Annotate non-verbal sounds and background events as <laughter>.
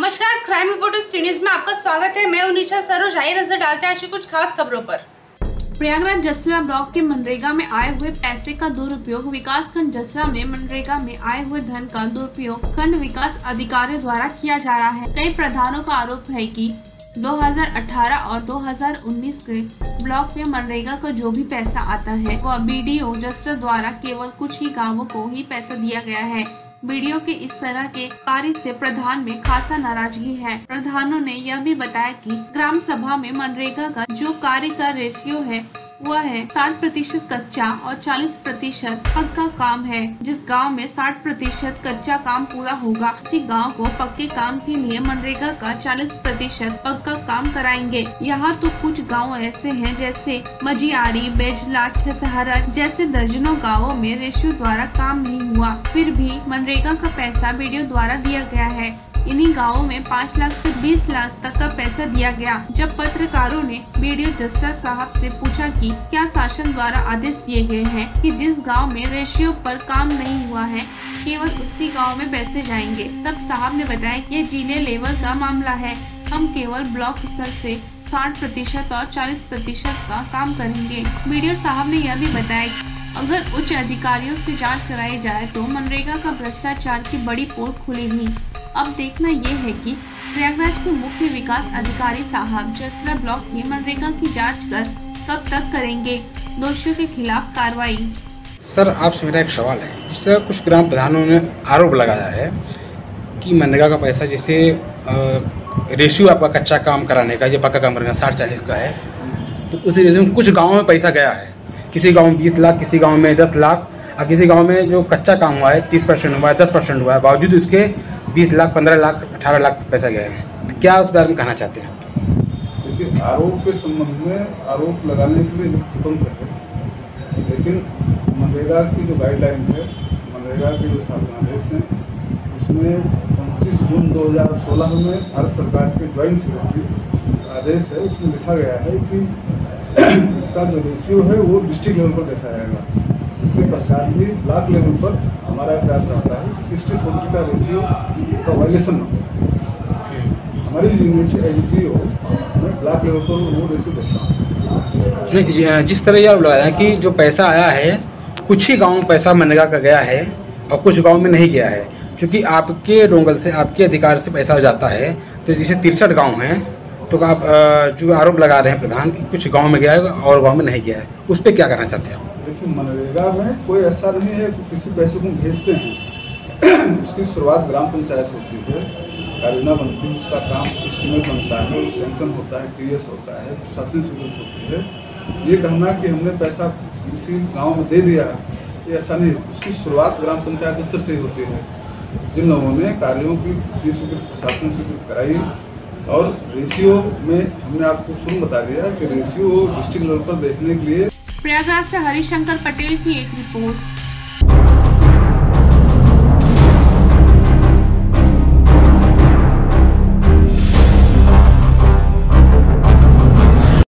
नमस्कार crime reporters news में आपका स्वागत है। मैं उनिशा सरोज। आई नज़र डालते हैं आज कुछ खास खबरों पर। प्रयागराज जसरा ब्लॉक के मनरेगा में आए हुए पैसे का दुरुपयोग विकास खंड जसरा में मनरेगा में आए हुए धन का दुरुपयोग खंड विकास अधिकारियों द्वारा किया जा रहा है। कई प्रधानों का आरोप है कि 2018 और 2019 के ब्लॉक में मनरेगा का जो भी पैसा आता है, वह बीडीओ जसरा द्वारा केवल कुछ ही गाँवों को ही पैसा दिया गया है। वीडियो के इस तरह के कार्य से प्रधान में खासा नाराज़गी है। प्रधानों ने यह भी बताया कि ग्राम सभा में मनरेगा का जो कार्य का रेशियो है वह है। 60 प्रतिशत कच्चा और 40 प्रतिशत पक्का काम है। जिस गाँव में 60 प्रतिशत कच्चा काम पूरा होगा, उसी गाँव को पक्के काम के लिए मनरेगा का 40 प्रतिशत पक्का काम कराएँगे। यहाँ तो कुछ गाँव ऐसे हैं जैसे मजियारी, बेजला, छतहरा जैसे दर्जनों गाँवों में रेशियो द्वारा काम नहीं हुआ। फिर भी मनरेगा का पैसा वीडियो द्वारा दिया गया है। इन्हीं गाँवों में पाँच लाख से बीस लाख तक का पैसा दिया गया, जब पत्रकारों ने वीडियो दस्ता साहब से पूछा कि क्या शासन द्वारा आदेश दिए गए हैं कि जिस गाँव में रेशियो पर काम नहीं हुआ है, केवल उसी गाँव में पैसे जाएँगे। तब साहब ने बताया ये ज़िले लेवल का मामला है। हम केवल ब्लॉक स्तर से 60 प्रतिशत और 40 प्रतिशत का काम करेंगे। वीडियो साहब ने यह भी बताया अगर उच्च अधिकारियों से जाँच कराई जाए तो मनरेगा का भ्रष्टाचार की बड़ी पोर्ट खुलेगी। अब देखना ये है कि प्रयागराज के मुख्य विकास अधिकारी साहब जसरा ब्लॉक में मनरेगा की जाँच कर कब तक करेंगे दोषियों के खिलाफ कार्रवाई। सर, आपसे मेरा एक सवाल है। जिस तरह कुछ ग्राम प्रधानों ने आरोप लगाया है कि मनरेगा का पैसा जैसे रेशियो आपका कच्चा काम कराने का या पक्का काम करने का साठ चालीस का है तो उस रेशियो में कुछ गाँव में पैसा गया है। किसी गाँव में बीस लाख, किसी गाँव में दस लाख, और किसी गाँव में जो कच्चा काम हुआ है, तीस परसेंट हुआ है, दस परसेंट हुआ है, बावजूद उसके बीस लाख, पंद्रह लाख, अठारह लाख पैसा गया है। क्या उस बारे में कहना चाहते हैं? देखिए, आरोप के संबंध में आरोप लगाने के लिए स्वतंत्र है, लेकिन मनरेगा की जो गाइडलाइन है, मनरेगा के जो शासनादेश हैं, उसमें उनतीस जून 2016 में भारत सरकार के ज्वाइंट सेक्रेटरी आदेश है, उसमें लिखा गया है कि <clears throat> इसका जो रेशियो है, वो डिस्ट्रिक्ट लेवल पर देखा जाएगा। इसके पश्चात भी ब्लॉक लेवल पर हमारा प्रयास रहता है। सिक्सटी फोर्टी का रेशियो का वायलेशन न हो। हमारी यूनिट एच हो मैं ब्लॉक लेवल पर वो रेशियो देखता हूँ। जिस तरह ये आप लगाया कि जो पैसा आया है, कुछ ही गाँव में पैसा मनरेगा का गया है और कुछ गाँव में नहीं गया है। क्योंकि आपके डोंगल से, आपके अधिकार से पैसा जाता है तो जैसे तिरसठ गाँव हैं तो आप जो आरोप लगा रहे हैं प्रधान कि कुछ गाँव में गया है और गाँव में नहीं गया है, उस पर क्या करना चाहते हैं देखिए, मनरेगा में कोई ऐसा नहीं है कि किसी पैसे को भेजते हैं। <clears throat> उसकी शुरुआत ग्राम पंचायत से होती है। कारीना बनती है, उसका काम एस्टिमेट बनता है सेंक्शन होता है टी होता है, प्रशासन स्वीकृत होती है। ये कहना कि हमने पैसा किसी गाँव में दे दिया ये ऐसा नहीं। उसकी शुरुआत ग्राम पंचायत स्तर से ही होती है। जिन लोगों ने कार्यों की प्रशासन स्वीकृत कराई और रेशियो में हमने आपको सुन बता दिया कि रेशियो डिस्ट्रिक्ट लेवल पर देखने के लिए प्रयागराज से हरिशंकर पटेल की एक रिपोर्ट